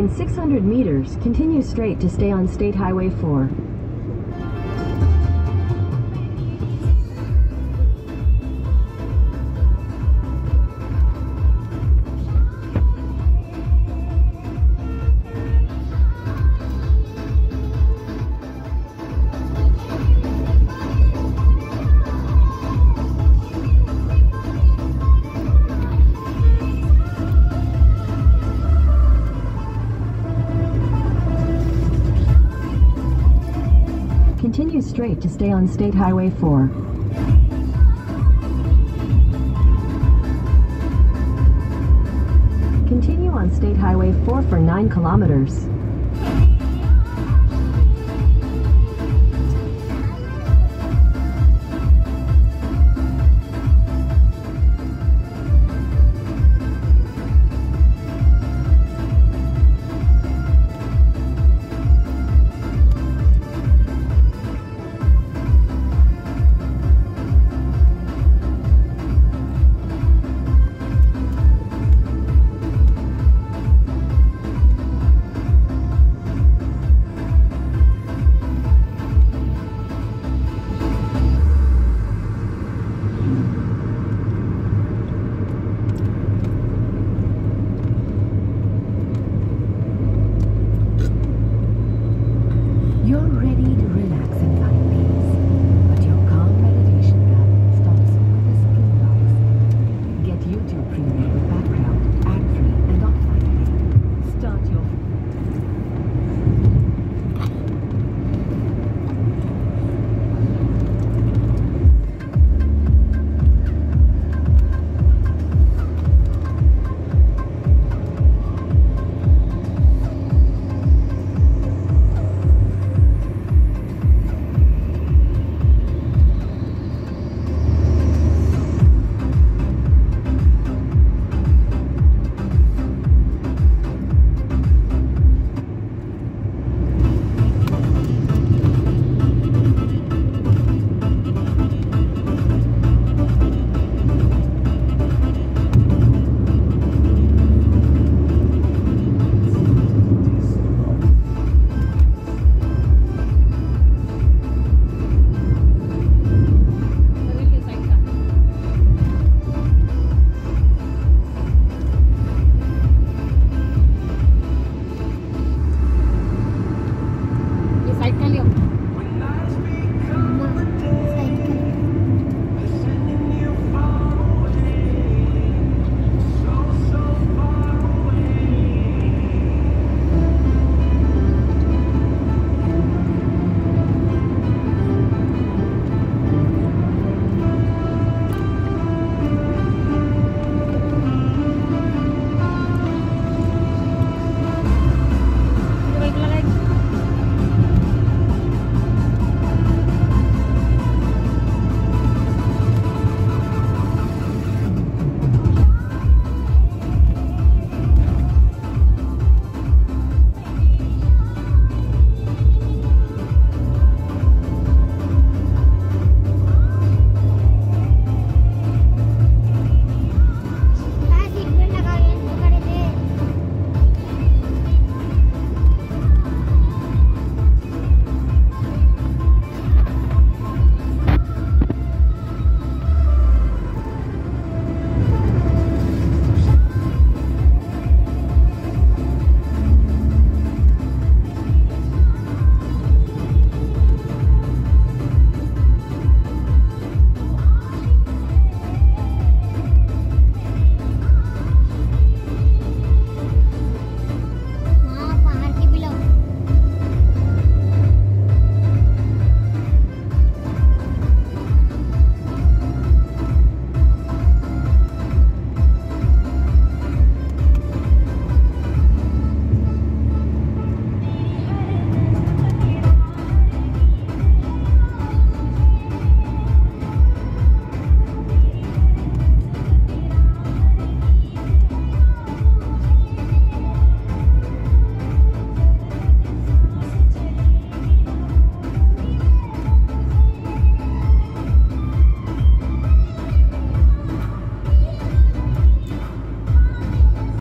In 600 meters, continue straight to stay on State Highway 4. Continue straight to stay on State Highway 4. Continue on State Highway 4 for 9 kilometers.